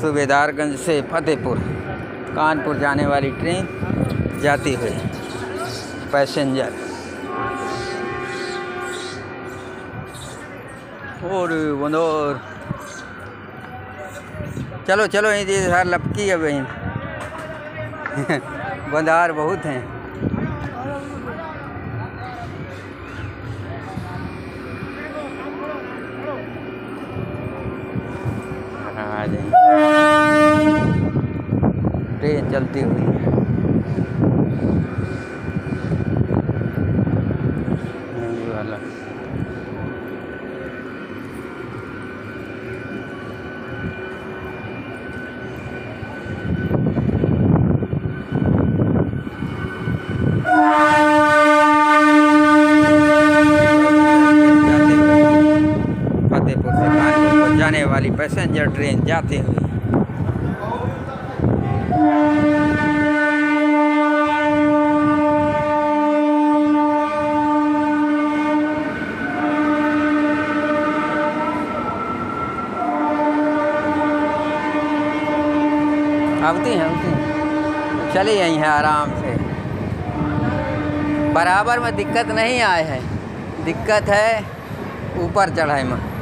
सूबेदारगंज से फतेहपुर, कानपुर जाने वाली ट्रेन जाती हुई पैसेंजर। और बंदौर। चलो चलो, ये जी सर लपकी है बहन बंदार बहुत हैं। आ जाएँगे ट्रेन चलती हुई है। फतेहपुर से कानपुर को जाने वाली पैसेंजर ट्रेन जाती हुई। आवती हैं आवती हैं। चली यहीं है आराम से। बराबर में दिक्कत नहीं आए है। दिक्कत है ऊपर चढ़ाई में।